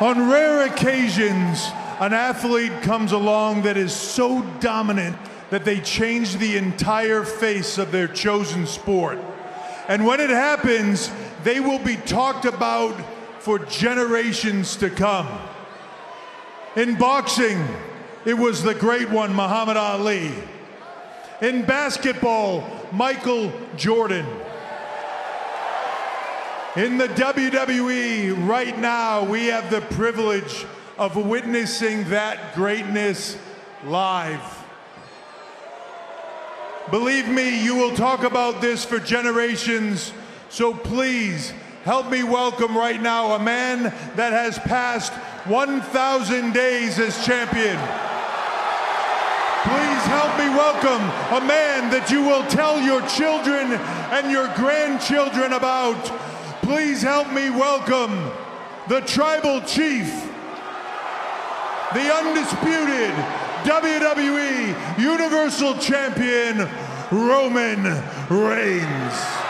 On rare occasions, an athlete comes along that is so dominant that they change the entire face of their chosen sport. And when it happens, they will be talked about for generations to come. In boxing, it was the great one, Muhammad Ali. In basketball, Michael Jordan. In the WWE, right now, we have the privilege of witnessing that greatness live. Believe me, you will talk about this for generations, so please help me welcome right now a man that has passed 1,000 days as champion. Please help me welcome a man that you will tell your children and your grandchildren about. Please help me welcome the tribal chief, the undisputed WWE Universal Champion, Roman Reigns.